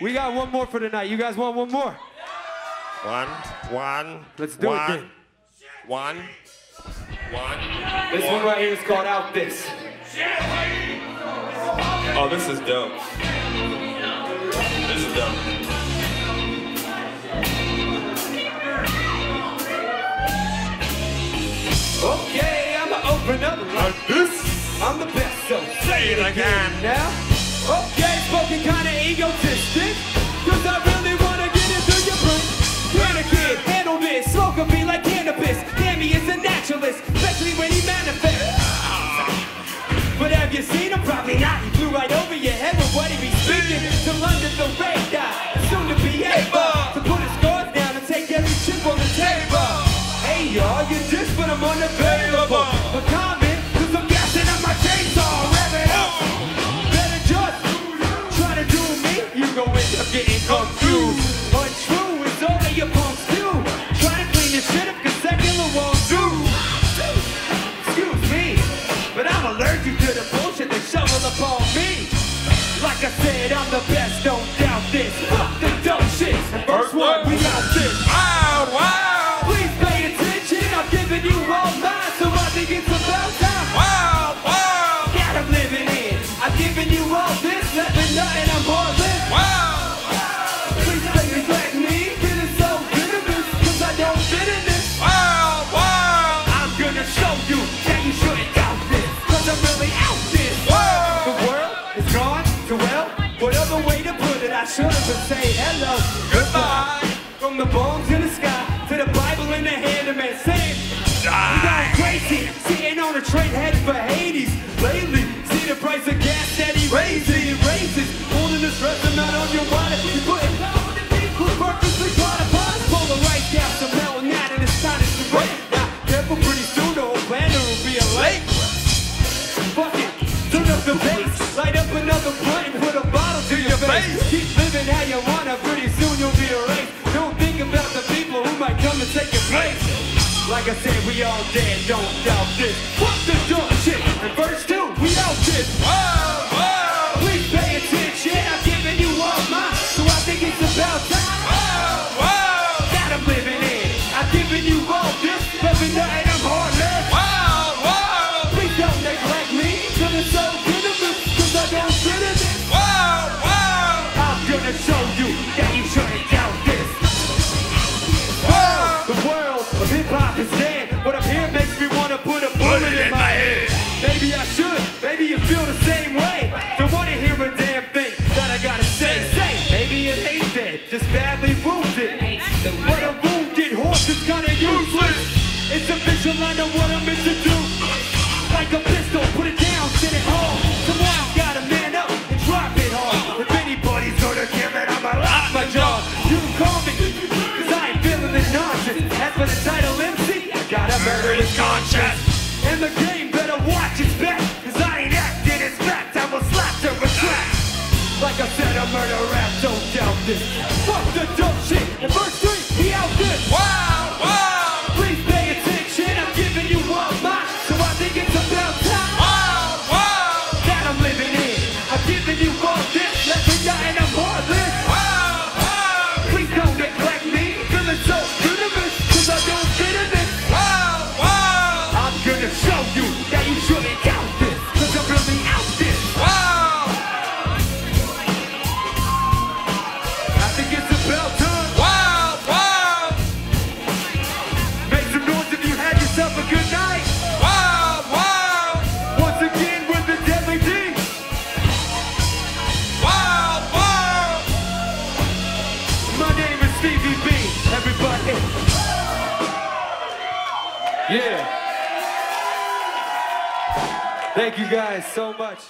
We got one more for tonight. You guys want one more? One, one. Let's do it one, then. One, one. This one right here is called Out This. Oh, this is dope. This is dope. Okay, I'ma open up like this. I'm the best, so say it again now. Spoken kinda egotistic. Cause I really wanna get into your brain. Kid handle this? Smoke a beat like cannabis. Dammy is a naturalist, especially when he manifests. But have you seen him? Probably not. He flew right over your head with what he be speaking. To London, the radar. Soon to be able to put his scores down and take every chip on the table. Hey y'all, you just but I'm unavailable. Don't to I should have been say hello, goodbye. From the bones in the I said, we all dead, don't doubt this. Fuck the dumb shit. And verse two, we out this. Wow, I know what I'm meant to do. Like a pistol, put it down, send it home. Someone gotta man up and drop it hard. If anybody's gonna give it, I'ma lock my jaw. You call me, cause I ain't feeling the nonsense. As for the title MC, I got a murder his conscience. And the game better watch its back, cause I ain't acting as fact. I will slap to retract. Like I said, I murder rap, don't doubt this. Fuck the dumb shit. And verse three, he out this. Wow, Yeah. Thank you guys so much.